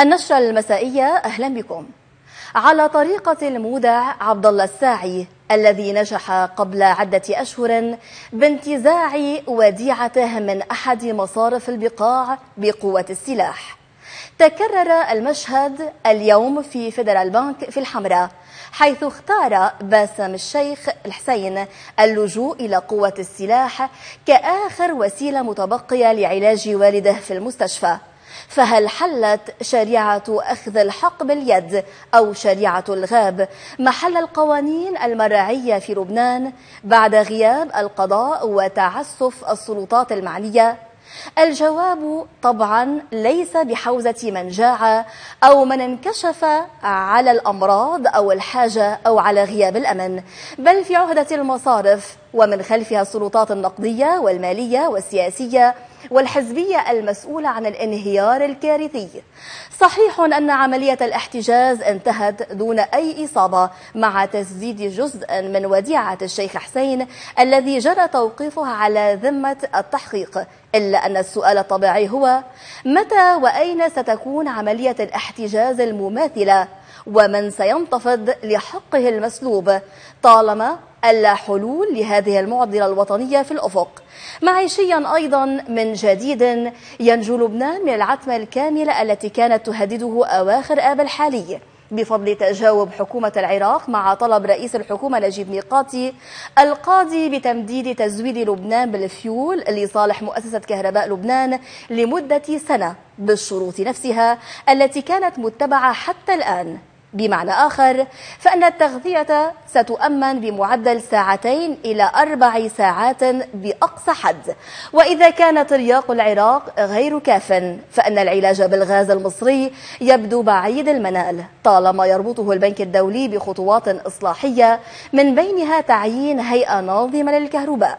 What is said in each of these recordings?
النشرة المسائية أهلا بكم. على طريقة المودع عبد الله الساعي الذي نجح قبل عدة أشهر بانتزاع وديعته من أحد مصارف البقاع بقوة السلاح. تكرر المشهد اليوم في فيدرال بانك في الحمراء حيث اختار باسم الشيخ الحسين اللجوء إلى قوة السلاح كآخر وسيلة متبقية لعلاج والده في المستشفى. فهل حلت شريعة أخذ الحق باليد أو شريعة الغاب محل القوانين المرعية في لبنان بعد غياب القضاء وتعسف السلطات المعنية؟ الجواب طبعا ليس بحوزة من جاع أو من انكشف على الأمراض أو الحاجة أو على غياب الأمن بل في عهدة المصارف ومن خلفها السلطات النقدية والمالية والسياسية والحزبية المسؤولة عن الانهيار الكارثي. صحيح أن عملية الاحتجاز انتهت دون أي إصابة مع تسديد جزء من وديعة الشيخ حسين الذي جرى توقيفها على ذمة التحقيق إلا أن السؤال الطبيعي هو متى وأين ستكون عملية الاحتجاز المماثلة؟ ومن سينتفض لحقه المسلوب؟ طالما ألا حلول لهذه المعضلة الوطنية في الأفق. معيشيا أيضا من جديد ينجو لبنان من العتمة الكاملة التي كانت تهدده أواخر آب الحالي. بفضل تجاوب حكومة العراق مع طلب رئيس الحكومة نجيب ميقاتي القاضي بتمديد تزويد لبنان بالفيول لصالح مؤسسة كهرباء لبنان لمدة سنة بالشروط نفسها التي كانت متبعة حتى الآن. بمعنى آخر فإن التغذية ستؤمن بمعدل ساعتين إلى أربع ساعات بأقصى حد. وإذا كان ترياق العراق غير كاف فإن العلاج بالغاز المصري يبدو بعيد المنال طالما يربطه البنك الدولي بخطوات إصلاحية من بينها تعيين هيئة ناظمة للكهرباء.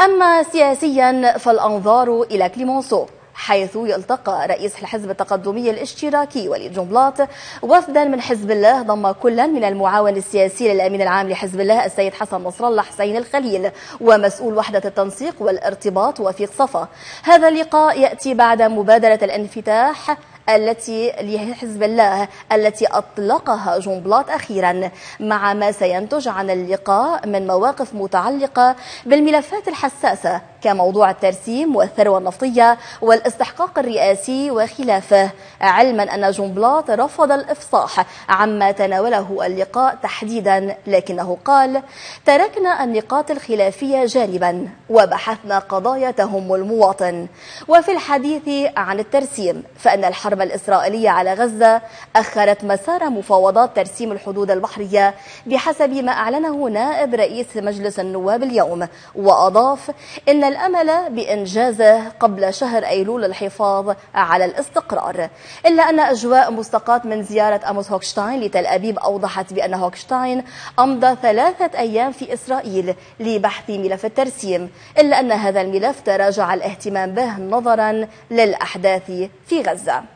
أما سياسيا فالأنظار إلى كليمونسو حيث يلتقى رئيس الحزب التقدمي الاشتراكي وليد جنبلاط. وفدا من حزب الله ضم كلا من المعاون السياسي للأمين العام لحزب الله السيد حسن نصر الله حسين الخليل ومسؤول وحدة التنسيق والارتباط وفيق صفا. هذا اللقاء يأتي بعد مبادرة الانفتاح التي لحزب الله التي أطلقها جنبلاط أخيرا. مع ما سينتج عن اللقاء من مواقف متعلقة بالملفات الحساسة كموضوع الترسيم والثروة النفطية والاستحقاق الرئاسي وخلافه. علما أن جنبلاط رفض الإفصاح عما تناوله اللقاء تحديدا لكنه قال تركنا النقاط الخلافية جانبا وبحثنا قضايا تهم المواطن. وفي الحديث عن الترسيم فإن الحرب الإسرائيلية على غزة أخرت مسار مفاوضات ترسيم الحدود البحرية بحسب ما أعلنه نائب رئيس مجلس النواب اليوم. وأضاف إن الأمل بإنجازه قبل شهر أيلول الحفاظ على الاستقرار. إلا أن أجواء مستقاة من زيارة أموس هوكشتاين لتل أبيب أوضحت بأن هوكشتاين أمضى ثلاثة أيام في إسرائيل لبحث ملف الترسيم. إلا أن هذا الملف تراجع الاهتمام به نظرا للأحداث في غزة.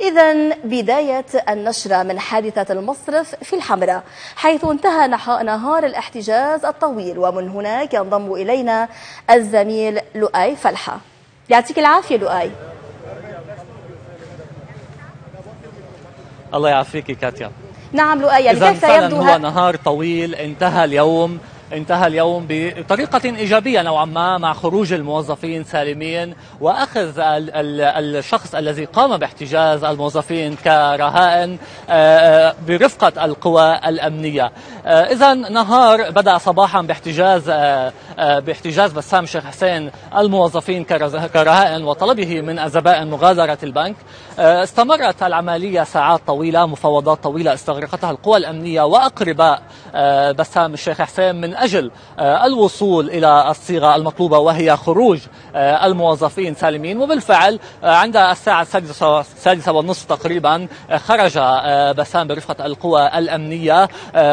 إذا بداية النشرة من حادثة المصرف في الحمراء حيث انتهى نهار الاحتجاز الطويل ومن هناك ينضم إلينا الزميل لؤي فلحة. يعطيك العافية لؤي. الله يعافيك كاتيا. نعم لؤي يعني كيف يبدو هو نهار طويل انتهى اليوم. انتهى اليوم بطريقة إيجابية نوعا ما مع خروج الموظفين سالمين وأخذ الشخص الذي قام باحتجاز الموظفين كرهائن آه، آه، برفقة القوى الأمنية. إذا نهار بدأ صباحا باحتجاز باحتجاز بسام الشيخ حسين الموظفين كرهائن وطلبه من الزبائن مغادرة البنك. استمرت العملية ساعات طويلة مفاوضات طويلة استغرقتها القوى الأمنية وأقرباء بسام الشيخ حسين من أجل آه، الوصول إلى الصيغة المطلوبة وهي خروج آه، الموظفين سالمين. وبالفعل آه، عند الساعة السادسة, السادسة والنصف تقريبا خرج بسام برفقة القوى الأمنية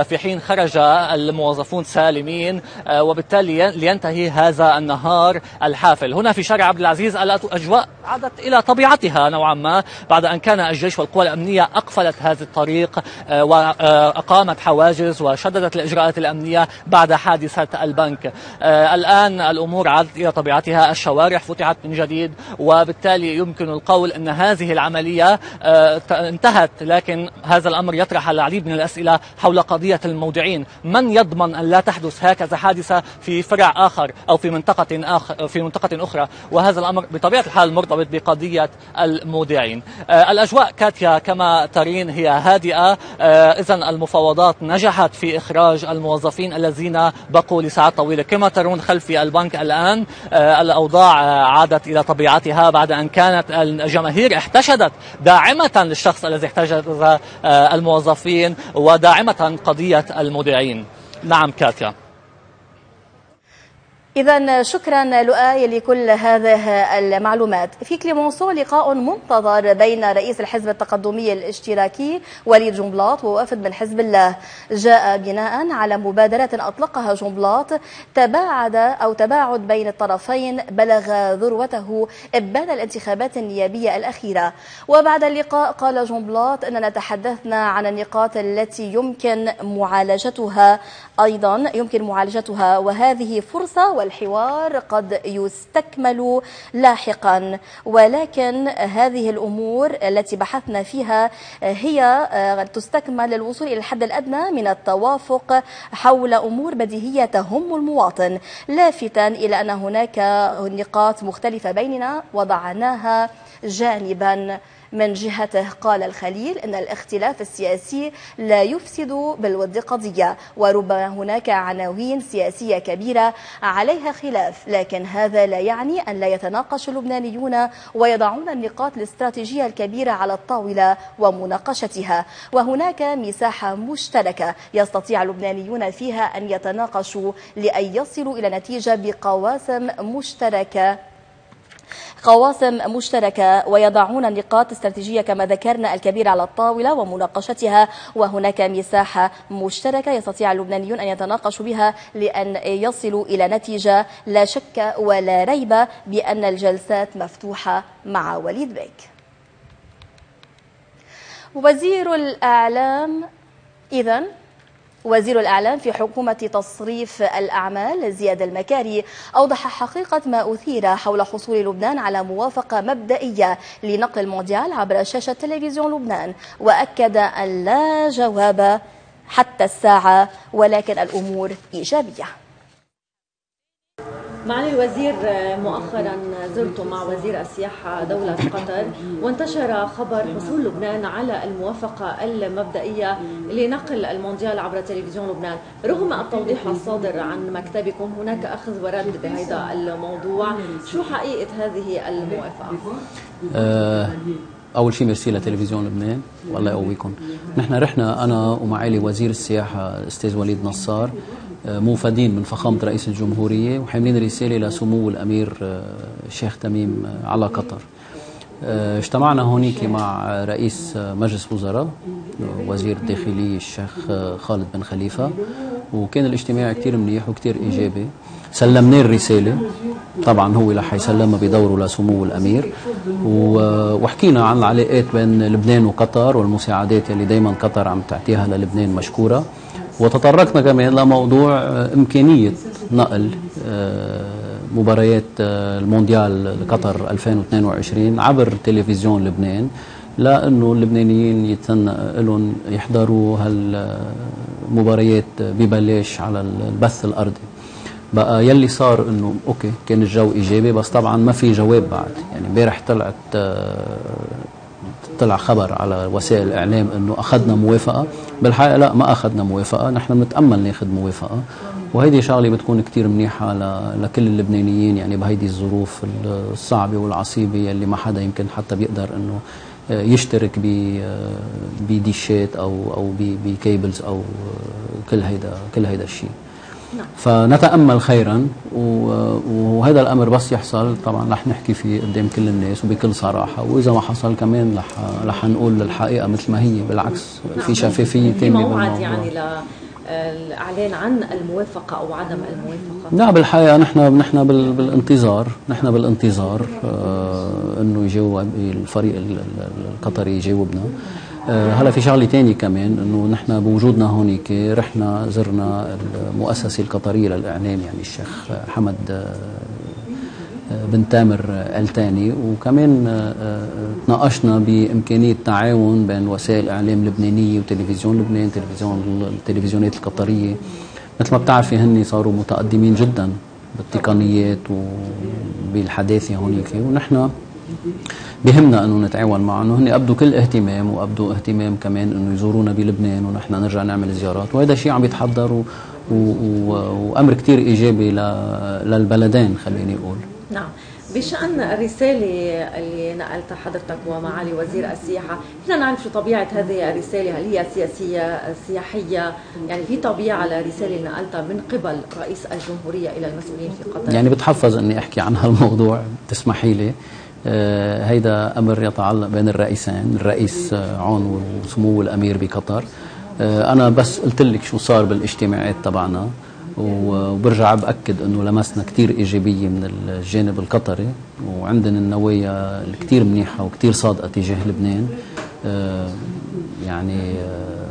في حين خرج الموظفون سالمين وبالتالي لينتهي هذا النهار الحافل. هنا في شارع عبد العزيز الأجواء عادت إلى طبيعتها نوعا ما بعد أن كان الجيش والقوى الأمنية أقفلت هذا الطريق آه، وأقامت حواجز وشددت الإجراءات الأمنية بعد حادثة البنك. آه، الآن الأمور عادت إلى طبيعتها الشوارع فتحت من جديد وبالتالي يمكن القول أن هذه العملية آه، انتهت لكن هذا الأمر يطرح العديد من الأسئلة حول قضية المودعين من يضمن أن لا تحدث هكذا حادثة في فرع آخر أو في منطقة آخر في منطقة أخرى؟ وهذا الأمر بطبيعة الحال مرتبط بقضية المودعين. آه، الأجواء كاتيا كما ترين هي هادئة. آه، إذا المفاوضات نجحت في إخراج الموظفين الذين بقوا لساعات طويلة. كما ترون خلفي البنك الآن آه، الأوضاع عادت إلى طبيعتها بعد أن كانت الجماهير احتشدت داعمة للشخص الذي احتجز الموظفين وداعمة قضية المودعين. نعم كاتيا إذا شكرا لؤي لكل هذه المعلومات. في كليمونسو لقاء منتظر بين رئيس الحزب التقدمي الاشتراكي وليد جنبلاط ووفد من حزب الله. جاء بناء على مبادرة أطلقها جنبلاط تباعد أو تباعد بين الطرفين بلغ ذروته إبان الانتخابات النيابية الأخيرة. وبعد اللقاء قال جنبلاط أننا تحدثنا عن النقاط التي يمكن معالجتها أيضا يمكن معالجتها وهذه فرصة والحوار قد يستكمل لاحقا. ولكن هذه الأمور التي بحثنا فيها هي آه، تستكمل للوصول إلى الحد الأدنى من التوافق حول أمور بديهية تهم المواطن. لافتا إلى أن هناك نقاط مختلفة بيننا وضعناها جانبا. من جهته قال الخليل أن الاختلاف السياسي لا يفسد بالود قضية وربما هناك عناوين سياسية كبيرة عليها خلاف لكن هذا لا يعني أن لا يتناقش اللبنانيون ويضعون النقاط الاستراتيجية الكبيرة على الطاولة ومناقشتها. وهناك مساحة مشتركة يستطيع اللبنانيون فيها أن يتناقشوا لأن يصلوا إلى نتيجة بقواسم مشتركة. قواسم مشتركة ويضعون نقاط استراتيجية كما ذكرنا الكبيرة على الطاولة ومناقشتها وهناك مساحة مشتركة يستطيع اللبنانيون أن يتناقشوا بها لأن يصلوا إلى نتيجة لا شك ولا ريب بأن الجلسات مفتوحة مع وليد بيك. وزير الإعلام إذا وزير الإعلام في حكومة تصريف الأعمال زياد المكاري أوضح حقيقة ما أثير حول حصول لبنان على موافقة مبدئية لنقل المونديال عبر شاشة تلفزيون لبنان وأكد أن لا جواب حتى الساعة ولكن الأمور إيجابية. معالي الوزير مؤخرا زرتم مع وزير السياحة دولة قطر وانتشر خبر حصول لبنان على الموافقة المبدئية لنقل المونديال عبر تلفزيون لبنان. رغم التوضيح الصادر عن مكتبكم هناك أخذ ورد بهذا الموضوع. شو حقيقة هذه الموافقة؟ أه أول شيء ميرسي لتلفزيون لبنان. والله يقويكم. نحن رحنا أنا ومعالي وزير السياحة الاستاذ وليد نصار. موفدين من فخامة رئيس الجمهورية وحاملين رسالة لسمو الأمير آه، الشيخ تميم آه، على قطر. آه، اجتمعنا هونيك مع رئيس مجلس وزراء وزير الداخلية الشيخ خالد بن خليفة. وكان الاجتماع كتير منيح وكتير إيجابي. سلمناه الرسالة. طبعا هو رح يسلمها بدوره لسمو الأمير. وحكينا عن العلاقات بين لبنان وقطر والمساعدات اللي دايما قطر عم تعطيها للبنان مشكورة. وتطرقنا كمان لموضوع آه، إمكانية نقل آه، مباريات آه، المونديال قطر 2022 عبر تلفزيون لبنان لأنه اللبنانيين يتسنى لهم يحضروا هالمباريات ببلاش على البث الأرضي. بقى يلي صار إنه أوكي كان الجو إيجابي بس طبعا ما في جواب بعد. يعني امبارح طلعت طلع خبر على وسائل الإعلام إنه أخذنا موافقة. بالحقيقة لا ما أخذنا موافقة. نحن بنتأمل ناخذ موافقة. وهيدي شغلة بتكون كثير منيحة لكل اللبنانيين يعني بهيدي الظروف الصعبة والعصيبة اللي ما حدا يمكن حتى بيقدر إنه يشترك بديشات أو أو بكيبلز أو كل هيدا كل هيدا الشيء نعم. فنتأمل خيرا وهذا الأمر بس يحصل. طبعا رح نحكي فيه قدام كل الناس وبكل صراحة. وإذا ما حصل كمان رح رح نقول الحقيقة مثل ما هي. بالعكس في نعم. شفافية تامة بالموضوع. يعني الإعلان عن الموافقة أو عدم الموافقة. لا بالحقيقة نحن نحن بالانتظار. نحن بالانتظار آه إنه يجاوب الفريق القطري يجاوبنا. هلا في شغلة ثانية كمان إنه نحن بوجودنا هونيك رحنا زرنا المؤسسة القطرية للإعلام يعني الشيخ حمد آه بن تامر التاني. وكمان آه، آه، تناقشنا بإمكانية تعاون بين وسائل إعلام لبنانية وتلفزيون لبنان تلفزيون التلفزيونات القطرية. مثل ما بتعرفي هن صاروا متقدمين جدا بالتقنيات وبالحداثة هونيك. ونحن بهمنا أنه نتعاون معهم وهن ابدوا كل اهتمام وابدوا اهتمام كمان إنه يزورونا بلبنان ونحن نرجع نعمل زيارات وهذا شيء عم يتحضر و... و... وأمر كثير إيجابي ل... للبلدين خليني أقول. نعم. بشأن الرسالة اللي نقلتها حضرتك ومعالي وزير السياحة فينا نعرف شو طبيعة هذه الرسالة هل هي سياسية سياحية؟ يعني في طبيعة للرسالة اللي نقلتها من قبل رئيس الجمهورية إلى المسؤولين في قطر؟ يعني بتحفظ أني أحكي عن هالموضوع تسمحي لي. هيدا أمر يتعلق بين الرئيسين الرئيس عون وسمو الأمير بقطر. آه أنا بس قلت لك شو صار بالاجتماعات تبعنا وبرجع بأكد إنه لمسنا كثير إيجابية من الجانب القطري وعندنا النوايا كثير منيحة وكثير صادقة تجاه لبنان. آه، يعني آه،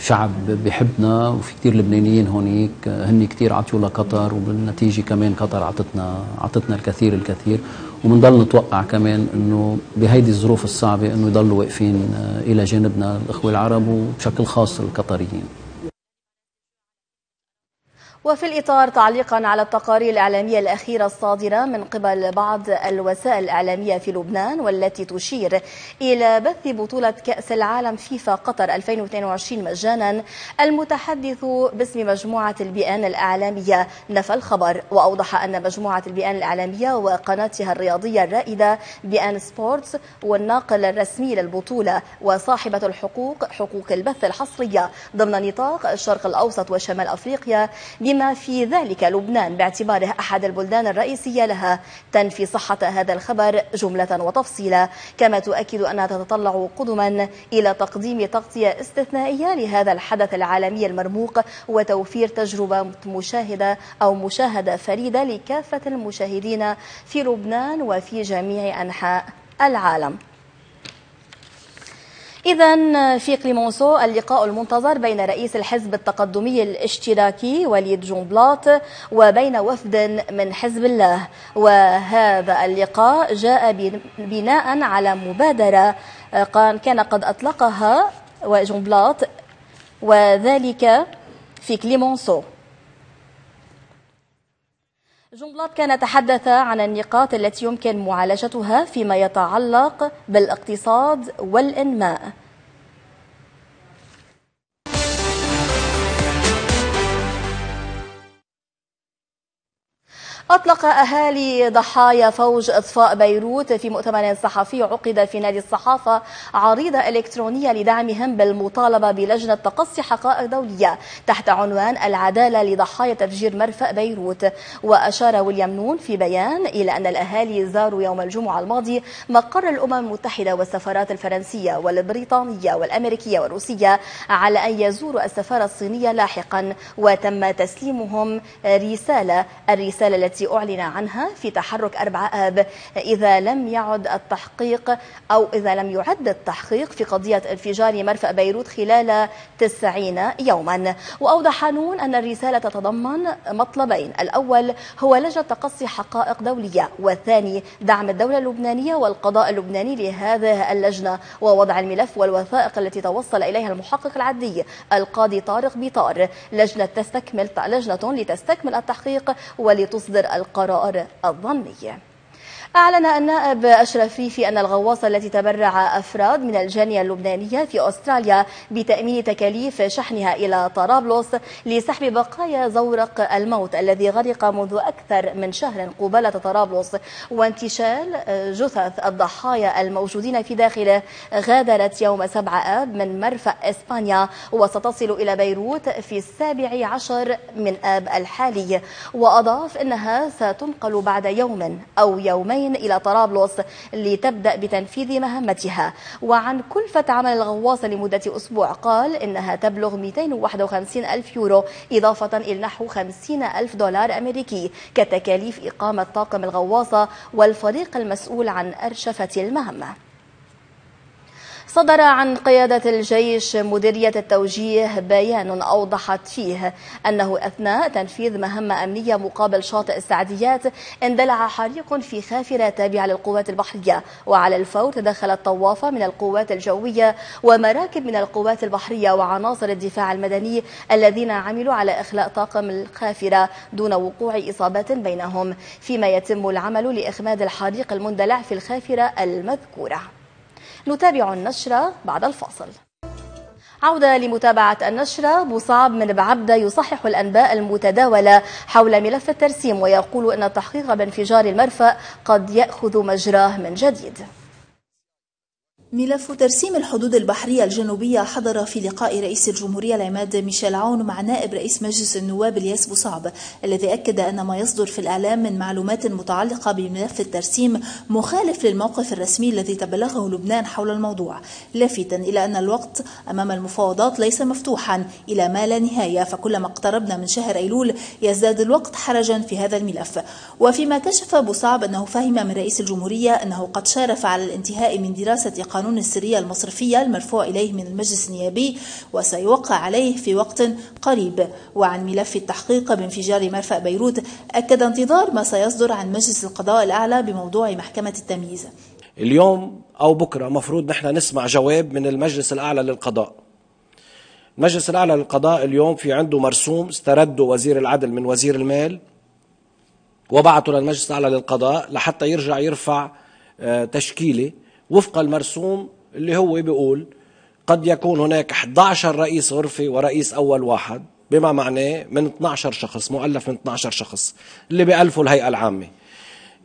شعب بحبنا وفي كثير لبنانيين هونيك. آه، هن كثير عطيوا لقطر وبالنتيجة كمان قطر عطتنا عطتنا الكثير الكثير. وبنضل نتوقع كمان إنه بهيدي الظروف الصعبة إنه يضلوا واقفين إلى جانبنا الإخوة العرب وبشكل خاص القطريين. وفي الإطار تعليقا على التقارير الإعلامية الأخيرة الصادرة من قبل بعض الوسائل الإعلامية في لبنان والتي تشير إلى بث بطولة كأس العالم فيفا قطر 2022 مجانا. المتحدث باسم مجموعة البي إن الإعلامية نفى الخبر وأوضح أن مجموعة البي إن الإعلامية وقناتها الرياضية الرائدة بي إن سبورتس والناقل الرسمي للبطولة وصاحبة الحقوق حقوق البث الحصرية ضمن نطاق الشرق الأوسط وشمال أفريقيا بما في ذلك لبنان باعتباره أحد البلدان الرئيسية لها. تنفي صحة هذا الخبر جملة وتفصيلا. كما تؤكد أنها تتطلع قدما إلى تقديم تغطية استثنائية لهذا الحدث العالمي المرموق وتوفير تجربة مشاهدة أو مشاهدة فريدة لكافة المشاهدين في لبنان وفي جميع أنحاء العالم. إذا في كليمونسو اللقاء المنتظر بين رئيس الحزب التقدمي الاشتراكي وليد جنبلاط وبين وفد من حزب الله. وهذا اللقاء جاء بناء على مبادرة كان قد أطلقها جنبلاط وذلك في كليمونسو. جنبلاط كان تحدث عن النقاط التي يمكن معالجتها فيما يتعلق بالاقتصاد والإنماء. أطلق أهالي ضحايا فوج إطفاء بيروت في مؤتمر صحفي عقد في نادي الصحافة عريضة إلكترونية لدعمهم بالمطالبة بلجنة تقصي حقائق دولية تحت عنوان العدالة لضحايا تفجير مرفأ بيروت. وأشار ويليام نون في بيان إلى أن الأهالي زاروا يوم الجمعة الماضي مقر الأمم المتحدة والسفارات الفرنسية والبريطانية والأمريكية والروسية على أن يزوروا السفارة الصينية لاحقا وتم تسليمهم رسالة الرسالة التي التي أعلن عنها في تحرك 4 آب. إذا لم يعد التحقيق أو إذا لم يعد التحقيق في قضية انفجار مرفأ بيروت خلال 90 يوما. وأوضح نون أن الرسالة تتضمن مطلبين. الأول هو لجنة تقصي حقائق دولية. والثاني دعم الدولة اللبنانية والقضاء اللبناني لهذه اللجنة. ووضع الملف والوثائق التي توصل إليها المحقق العدلي القاضي طارق بيطار. لجنة تستكمل لجنة لتستكمل التحقيق ولتصدر القرار الظني. أعلن النائب أشرف ريفي أن الغواصة التي تبرع أفراد من الجالية اللبنانية في أستراليا بتأمين تكاليف شحنها إلى طرابلس لسحب بقايا زورق الموت الذي غرق منذ أكثر من شهر قبالة طرابلس وانتشال جثث الضحايا الموجودين في داخله غادرت يوم 7 آب من مرفأ إسبانيا وستصل إلى بيروت في السابع عشر من آب الحالي. وأضاف أنها ستنقل بعد يوم أو يومين يومين إلى طرابلس لتبدأ بتنفيذ مهمتها. وعن كلفة عمل الغواصة لمدة أسبوع قال إنها تبلغ 251 ألف يورو إضافة إلى نحو 50 ألف دولار أمريكي كتكاليف إقامة طاقم الغواصة والفريق المسؤول عن أرشفة المهمة. صدر عن قيادة الجيش مديرية التوجيه بيان أوضحت فيه أنه أثناء تنفيذ مهمة أمنية مقابل شاطئ السعديات اندلع حريق في خافرة تابعة للقوات البحرية. وعلى الفور تدخلت طوافة من القوات الجوية ومراكب من القوات البحرية وعناصر الدفاع المدني الذين عملوا على إخلاء طاقم الخافرة دون وقوع إصابات بينهم. فيما يتم العمل لإخماد الحريق المندلع في الخافرة المذكورة. نتابع النشرة بعد الفاصل. عودة لمتابعة النشرة مصعب من بعبدة يصحح الأنباء المتداولة حول ملف الترسيم ويقول أن التحقيق بانفجار المرفأ قد يأخذ مجراه من جديد. ملف ترسيم الحدود البحرية الجنوبية حضر في لقاء رئيس الجمهورية العماد ميشيل عون مع نائب رئيس مجلس النواب الياس بوصعب الذي أكد أن ما يصدر في الإعلام من معلومات متعلقة بملف الترسيم مخالف للموقف الرسمي الذي تبلغه لبنان حول الموضوع لافتا إلى أن الوقت أمام المفاوضات ليس مفتوحا إلى ما لا نهاية فكلما اقتربنا من شهر أيلول يزداد الوقت حرجا في هذا الملف. وفيما كشف بوصعب أنه فهم من رئيس الجمهورية أنه قد شارف على الانتهاء من دراسة قانون قانون السرية المصرفية المرفوع إليه من المجلس النيابي وسيوقع عليه في وقت قريب. وعن ملف التحقيق بانفجار مرفأ بيروت أكد انتظار ما سيصدر عن مجلس القضاء الأعلى بموضوع محكمة التمييز. اليوم أو بكرة مفروض نحن نسمع جواب من المجلس الأعلى للقضاء. المجلس الأعلى للقضاء اليوم في عنده مرسوم استرده وزير العدل من وزير المال وبعته للمجلس الأعلى للقضاء لحتى يرجع يرفع آه، تشكيلة وفق المرسوم اللي هو بيقول قد يكون هناك 11 رئيس غرفة ورئيس أول واحد بما معناه من 12 شخص مؤلف من 12 شخص اللي بألفوا الهيئة العامة.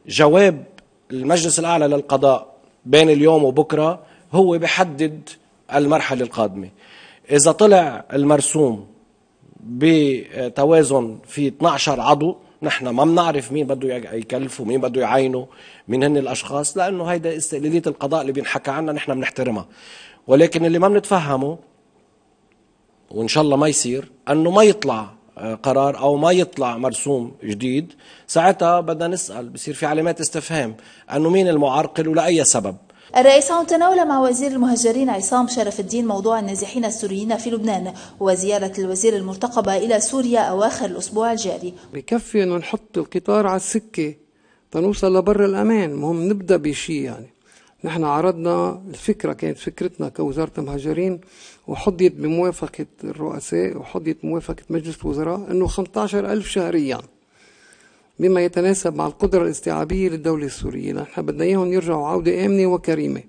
جواب المجلس الأعلى للقضاء بين اليوم وبكرة هو بحدد المرحلة القادمة. إذا طلع المرسوم بتوازن في 12 عضو نحن ما بنعرف مين بده يكلف ومين بده يعينه مين هن الأشخاص لأنه هيدا استقلالية القضاء اللي بينحكى عنها نحن بنحترمها. ولكن اللي ما بنتفهمه وإن شاء الله ما يصير أنه ما يطلع آه، قرار أو ما يطلع مرسوم جديد ساعتها بدنا نسأل بصير في علامات استفهام أنه مين المعرقل ولأي سبب. الرئيس عون تناول مع وزير المهجرين عصام شرف الدين موضوع النازحين السوريين في لبنان وزيارة الوزير المرتقبة إلى سوريا أواخر الأسبوع الجاري. بكفي أنه نحط القطار على السكة تنوصل لبر الأمان. مهم نبدأ بشيء يعني. نحن عرضنا الفكرة كانت فكرتنا كوزارة المهاجرين وحضيت بموافقة الرؤساء وحضيت بموافقة مجلس الوزراء أنه 15 ألف شهريا. بما يتناسب مع القدرة الاستيعابية للدولة السورية. نحن بدنا إياهم يرجعوا عودة آمنة وكريمة.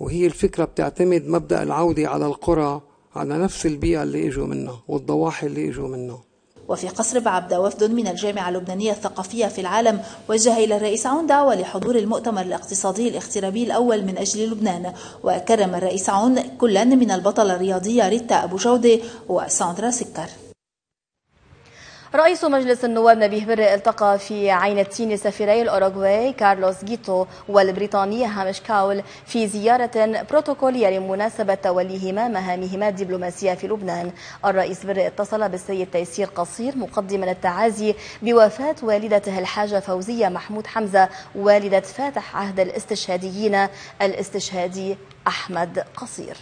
وهي الفكرة بتعتمد مبدأ العودة على القرى على نفس البيئة اللي إجوا منها والضواحي اللي إجوا منها. وفي قصر بعبدة وفد من الجامعة اللبنانية الثقافية في العالم وجه إلى الرئيس عون دعوة لحضور المؤتمر الاقتصادي الاغترابي الأول من أجل لبنان. وكرم الرئيس عون كلا من البطلة الرياضية ريتا أبو جودة وساندرا سكر. رئيس مجلس النواب نبيه بري التقى في عين التين سفيري الأوروغواي كارلوس جيتو والبريطاني هامش كاول في زيارة بروتوكولية لمناسبة توليهما مهامهما الدبلوماسية في لبنان. الرئيس بري اتصل بالسيد تيسير قصير مقدما التعازي بوفاة والدته الحاجة فوزية محمود حمزة والدة فاتح عهد الاستشهاديين الاستشهادي أحمد قصير.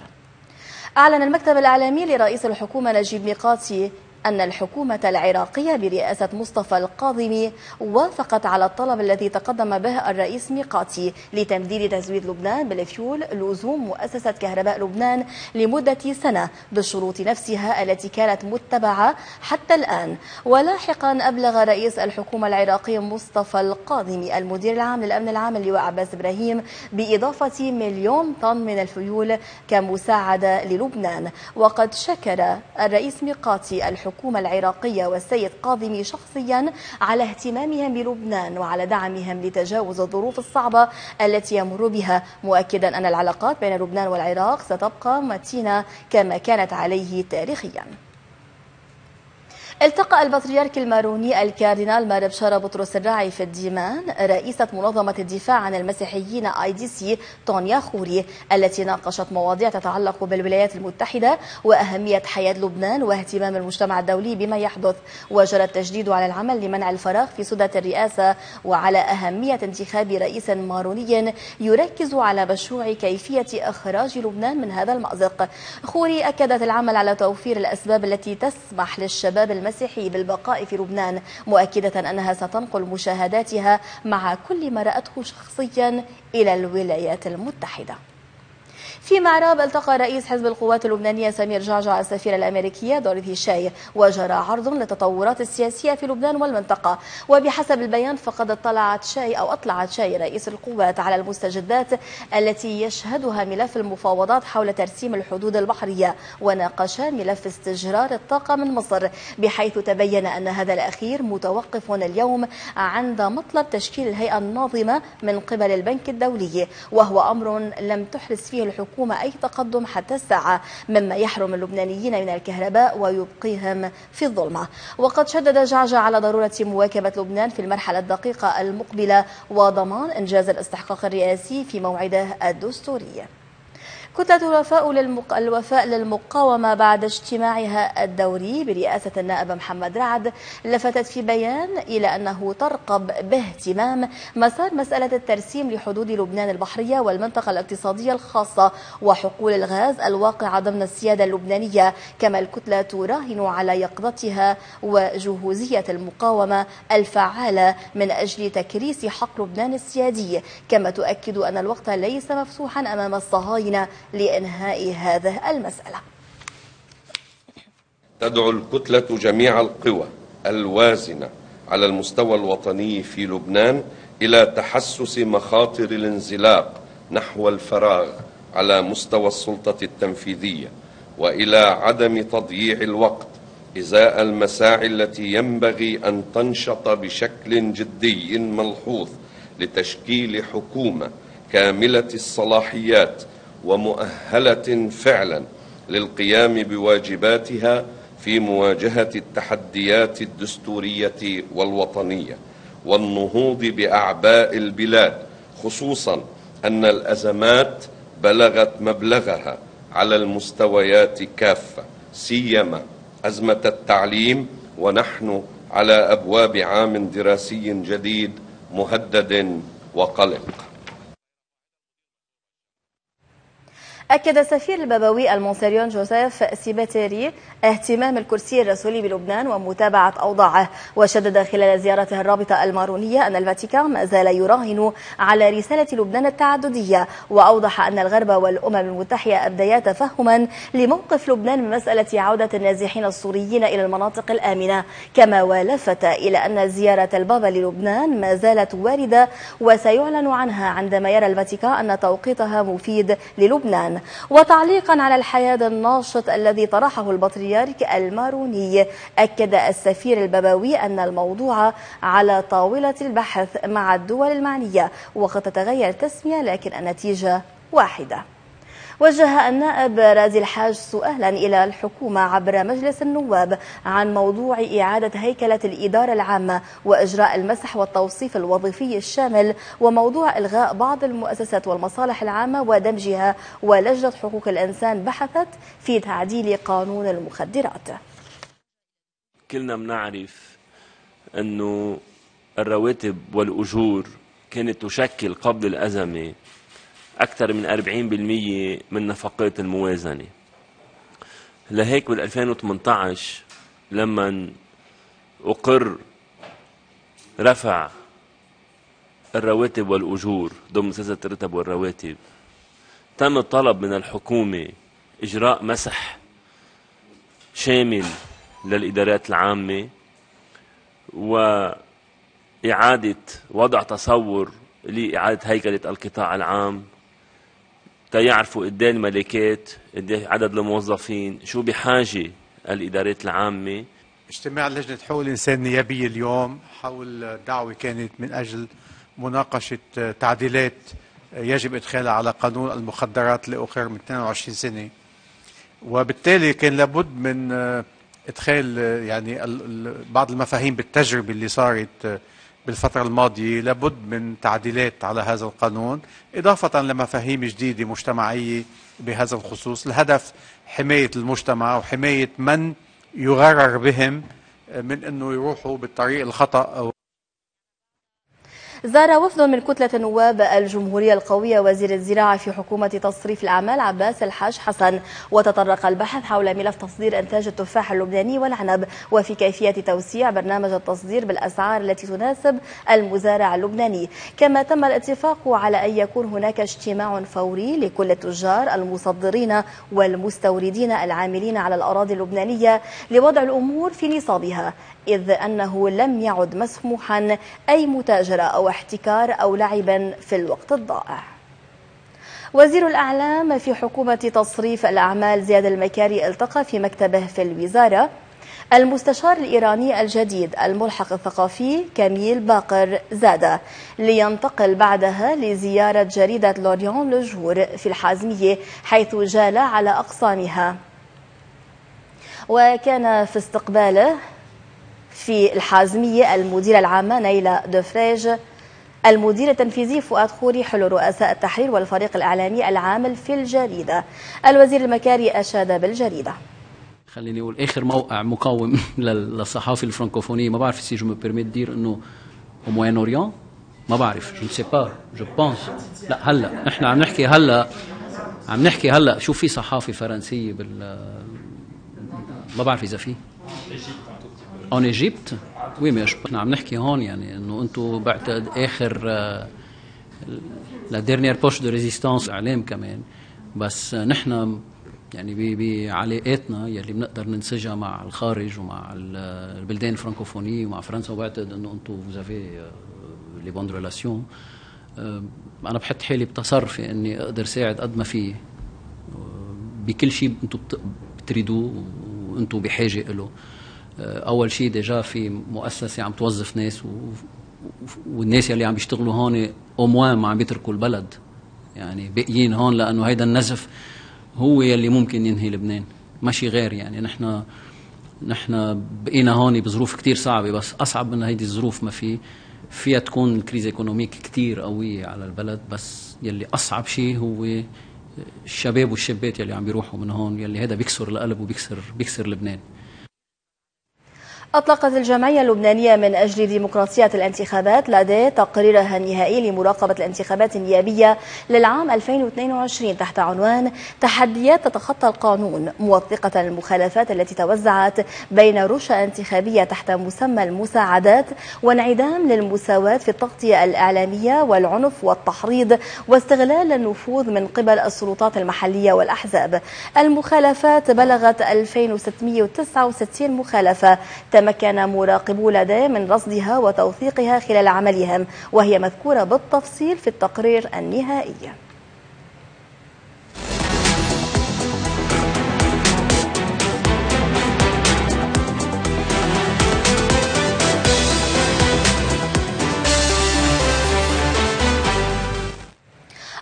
أعلن المكتب الإعلامي لرئيس الحكومة نجيب ميقاتي أن الحكومة العراقية برئاسة مصطفى القاضمي وافقت على الطلب الذي تقدم به الرئيس ميقاتي لتمديد تزويد لبنان بالفيول لزوم مؤسسة كهرباء لبنان لمدة سنة بالشروط نفسها التي كانت متبعة حتى الآن. ولاحقا أبلغ رئيس الحكومة العراقي مصطفى القاضمي المدير العام للأمن العام اللواء عباس إبراهيم بإضافة مليون طن من الفيول كمساعدة للبنان. وقد شكر الرئيس ميقاتي الحكومة الحكومة العراقية والسيد قاضمي شخصيا على اهتمامهم بلبنان وعلى دعمهم لتجاوز الظروف الصعبة التي يمر بها. مؤكدا أن العلاقات بين لبنان والعراق ستبقى متينة كما كانت عليه تاريخيا. التقى البطريرك الماروني الكاردينال مار بشارة بطرس الراعي في الديمان رئيسة منظمة الدفاع عن المسيحيين IDC طونيا خوري التي ناقشت مواضيع تتعلق بالولايات المتحدة وأهمية حياد لبنان واهتمام المجتمع الدولي بما يحدث. وجرى التشديد على العمل لمنع الفراغ في سدة الرئاسة وعلى أهمية انتخاب رئيس ماروني يركز على مشروع كيفية إخراج لبنان من هذا المأزق. خوري أكدت العمل على توفير الأسباب التي تسمح للشباب المسيحي بالبقاء في لبنان مؤكدة أنها ستنقل مشاهداتها مع كل ما رأته شخصيا إلى الولايات المتحدة. في معراب التقى رئيس حزب القوات اللبنانية سمير جعجع السفيرة الأمريكية دوريثي شاي وجرى عرض للتطورات السياسية في لبنان والمنطقة. وبحسب البيان فقد اطلعت شاي أو أطلعت شاي رئيس القوات على المستجدات التي يشهدها ملف المفاوضات حول ترسيم الحدود البحرية وناقشا ملف استجرار الطاقة من مصر بحيث تبين أن هذا الأخير متوقف اليوم عند مطلب تشكيل الهيئة الناظمة من قبل البنك الدولي وهو أمر لم تحرز فيه الحكومة الحكومة أي تقدم حتى الساعة مما يحرم اللبنانيين من الكهرباء ويبقيهم في الظلمة. وقد شدد جعجع على ضرورة مواكبة لبنان في المرحلة الدقيقة المقبلة وضمان إنجاز الاستحقاق الرئاسي في موعده الدستوري. كتلة الوفاء للمق... الوفاء للمقاومة بعد اجتماعها الدوري برئاسة النائب محمد رعد لفتت في بيان إلى أنه ترقب باهتمام مسار مسألة الترسيم لحدود لبنان البحرية والمنطقة الاقتصادية الخاصة وحقول الغاز الواقعة ضمن السيادة اللبنانية كما الكتلة تراهن على يقظتها وجهوزية المقاومة الفعالة من أجل تكريس حق لبنان السيادي. كما تؤكد أن الوقت ليس مفتوحا أمام الصهاينة لإنهاء هذه المسألة. تدعو الكتلة جميع القوى الوازنة على المستوى الوطني في لبنان إلى تحسس مخاطر الانزلاق نحو الفراغ على مستوى السلطة التنفيذية وإلى عدم تضييع الوقت إزاء المساعي التي ينبغي أن تنشط بشكل جدي ملحوظ لتشكيل حكومة كاملة الصلاحيات ومؤهلة فعلا للقيام بواجباتها في مواجهة التحديات الدستورية والوطنية والنهوض بأعباء البلاد خصوصا أن الأزمات بلغت مبلغها على المستويات كافة سيما أزمة التعليم ونحن على أبواب عام دراسي جديد مهدد وقلق. أكد السفير البابوي المونسنيور جوزيف سبيتيري اهتمام الكرسي الرسولي بلبنان ومتابعة أوضاعه وشدد خلال زيارته الرابطة المارونية أن الفاتيكان ما زال يراهن على رسالة لبنان التعددية وأوضح أن الغرب والأمم المتحدة أبديا تفهما لموقف لبنان من مسألة عودة النازحين السوريين إلى المناطق الآمنة. كما ولفت إلى أن زيارة البابا للبنان ما زالت واردة وسيعلن عنها عندما يرى الفاتيكان أن توقيتها مفيد للبنان. وتعليقا على الحياد الناشط الذي طرحه البطريرك الماروني أكد السفير البابوي أن الموضوع على طاولة البحث مع الدول المعنية وقد تتغير التسمية لكن النتيجة واحدة. وجه النائب رازي الحاج سؤالا إلى الحكومة عبر مجلس النواب عن موضوع إعادة هيكلة الإدارة العامة وإجراء المسح والتوصيف الوظيفي الشامل وموضوع إلغاء بعض المؤسسات والمصالح العامة ودمجها ولجنة حقوق الإنسان بحثت في تعديل قانون المخدرات. كلنا بنعرف أنه الرواتب والأجور كانت تشكل قبل الأزمة أكثر من 40% من نفقات الموازنة. لهيك بال 2018 لما أقر رفع الرواتب والأجور ضمن سياسة الرتب والرواتب تم الطلب من الحكومة إجراء مسح شامل للإدارات العامة وإعادة وضع تصور لإعادة هيكلة القطاع العام تيعرفوا قد الملكات قد عدد الموظفين شو بحاجة الإدارات العامة؟ اجتماع لجنة حقوق الإنسان النيابيه اليوم حول دعوة كانت من أجل مناقشة تعديلات يجب إدخالها على قانون المخدرات اللي اخر من 22 سنة. وبالتالي كان لابد من إدخال يعني بعض المفاهيم بالتجربة اللي صارت بالفترة الماضية لابد من تعديلات على هذا القانون إضافة لمفاهيم جديدة مجتمعية بهذا الخصوص. الهدف حماية المجتمع وحماية من يغرر بهم من أنه يروحوا بالطريق الخطأ أو زار وفد من كتلة النواب الجمهورية القوية وزير الزراعة في حكومة تصريف الأعمال عباس الحاج حسن. وتطرق البحث حول ملف تصدير إنتاج التفاح اللبناني والعنب. وفي كيفية توسيع برنامج التصدير بالأسعار التي تناسب المزارع اللبناني. كما تم الاتفاق على أن يكون هناك اجتماع فوري لكل التجار المصدرين والمستوردين العاملين على الأراضي اللبنانية لوضع الأمور في نصابها. إذ أنه لم يعد مسموحا أي متاجرة أو احتكار أو لعب في الوقت الضائع. وزير الأعلام في حكومة تصريف الأعمال زياد المكاري التقى في مكتبه في الوزارة المستشار الإيراني الجديد الملحق الثقافي كميل باقر زادة لينتقل بعدها لزيارة جريدة لوريون لجور في الحازمية حيث جال على أقسامها وكان في استقباله في الحازمية المديرة العامة نايلة دو فريج المدير التنفيذي فؤاد خوري حلو رؤساء التحرير والفريق الإعلامي العامل في الجريدة. الوزير المكاري أشاد بالجريدة. خليني أقول آخر موقع مقاوم للصحافة الفرنكوفونية. ما بعرف si je me permets de dire إنه Moyen-Orient ما بعرف. je sais pas je pense لا هلا. نحن عم نحكي هلا. عم نحكي هلا. شو في صحافة فرنسية بال ما بعرف إذا في. en Égypte? oui مش نحن عم نحكي هون يعني إنه أنتم بعتقد آخر la dernière poche de résistance إعلام كمان. بس نحن يعني بعلاقاتنا يلي بنقدر ننسجها مع الخارج ومع البلدان الفرنكوفونية ومع فرنسا وبعتقد إنه أنتم vous avez les bonnes relations أنا بحط حالي بتصرفي إني أقدر ساعد قد ما في بكل شيء أنتم بتريدوه وأنتم بحاجة له آه، أول شيء déjà في مؤسسة عم توظف ناس و... والناس يلي عم بيشتغلوا هون au moins ما عم بيتركوا البلد. يعني باقيين هون لأنه هيدا النزف هو يلي ممكن ينهي لبنان. ماشي غير يعني. نحن نحن بقينا هون بظروف كتير صعبة. بس أصعب من هيدي الظروف ما في فيها تكون الكريزه إيكونوميك كتير قوية على البلد. بس يلي أصعب شيء هو الشباب والشابات يلي عم بيروحوا من هون. يلي هذا بيكسر القلب وبيكسر بيكسر لبنان. أطلقت الجمعية اللبنانية من أجل ديمقراطية الانتخابات لدى تقريرها النهائي لمراقبة الانتخابات النيابية للعام 2022 تحت عنوان تحديات تتخطى القانون موثقة المخالفات التي توزعت بين رشا انتخابية تحت مسمى المساعدات وانعدام للمساواة في التغطية الإعلامية والعنف والتحريض واستغلال النفوذ من قبل السلطات المحلية والأحزاب. المخالفات بلغت 2669 مخالفة تمكن مراقبو لدى من رصدها وتوثيقها خلال عملهم وهي مذكورة بالتفصيل في التقرير النهائي.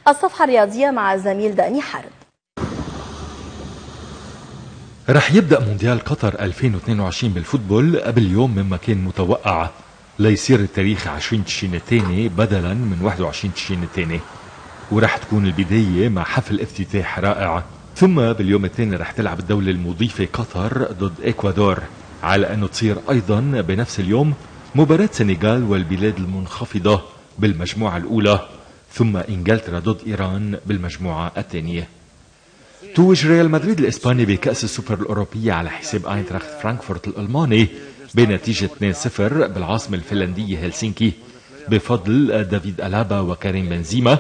الصفحة الرياضية مع الزميل داني حرب. رح يبدأ مونديال قطر 2022 بالفوتبول قبل يوم مما كان متوقع. ليصير التاريخ 20 تشرين الثاني بدلا من 21 تشرين الثاني ورح تكون البداية مع حفل افتتاح رائع. ثم باليوم الثاني رح تلعب الدولة المضيفة قطر ضد إكوادور. على أنه تصير أيضا بنفس اليوم مباراة سنغال والبلاد المنخفضة بالمجموعة الأولى ثم إنجلترا ضد إيران بالمجموعة الثانية. توج ريال مدريد الإسباني بكأس السوبر الأوروبية على حساب آينتراخت فرانكفورت الألماني بنتيجة 2-0 بالعاصمة الفنلندية هلسنكي. بفضل دافيد ألابا وكريم بنزيما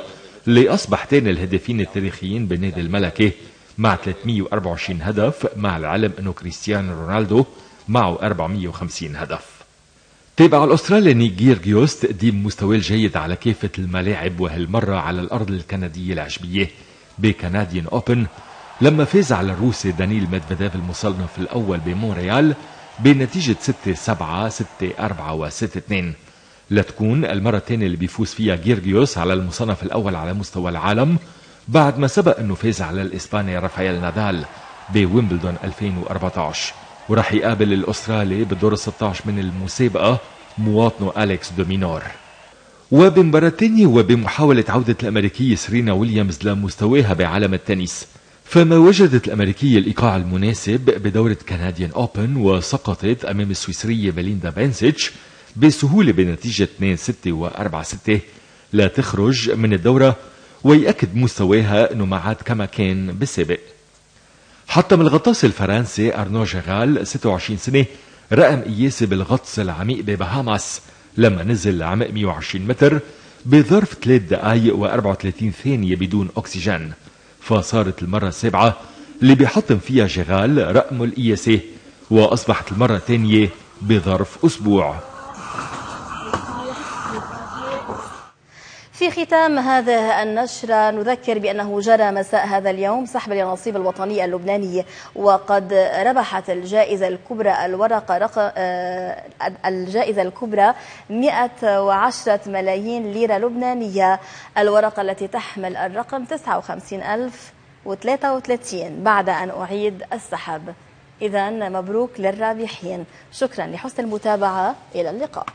اللي أصبح ثاني الهدافين التاريخيين بالنادي الملكي مع 324 هدف مع العلم أنه كريستيانو رونالدو معه 450 هدف. تابع الأسترالي نيك جيرجيوس تقديم مستوى الجيد على كافة الملاعب وهالمرة على الأرض الكندية العشبية ب Canadian Open لما فاز على الروسي دانيل ميدفيديف المصنف الأول بمونريال بنتيجة 6-7 6-4 و 6-2 لتكون المرة الثانية اللي بيفوز فيها جيرجيوس على المصنف الأول على مستوى العالم بعد ما سبق أنه فاز على الإسباني رافائيل نادال بويمبلدون 2014 وراح يقابل الأسترالي بالدور 16 من المسابقة مواطنه أليكس دومينور. وبمباراة تانية وبمحاولة عودة الأمريكية سرينا ويليامز لمستواها بعالم التنس فما وجدت الأمريكية الإيقاع المناسب بدورة Canadian Open وسقطت أمام السويسرية بليندا بنسيتش بسهولة بنتيجة 2-6 و4-6 لتخرج من الدورة ويأكد مستواها أنه ما عاد كما كان بالسابق. حتى من الغطاس الفرنسي أرنو جغال 26 سنة رقم قياسي بالغطس العميق ببهاماس لما نزل عمق 120 متر بظرف 3 دقائق و34 ثانية بدون أكسجين. فصارت المرة السابعة اللي بيحطم فيها جغال رقمه القياسي وأصبحت المرة الثانية بظرف أسبوع. في ختام هذا النشر نذكر بأنه جرى مساء هذا اليوم سحب اليانصيب الوطني اللبناني وقد ربحت الجائزة الكبرى الورقة رقم آه، الجائزة الكبرى 110 ملايين ليرة لبنانية. الورقة التي تحمل الرقم 59033 بعد أن أعيد السحب. إذا مبروك للرابحين. شكرا لحسن المتابعة. إلى اللقاء.